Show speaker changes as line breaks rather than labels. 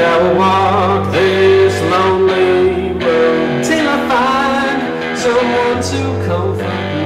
I walk this lonely road till I find someone to comfort me.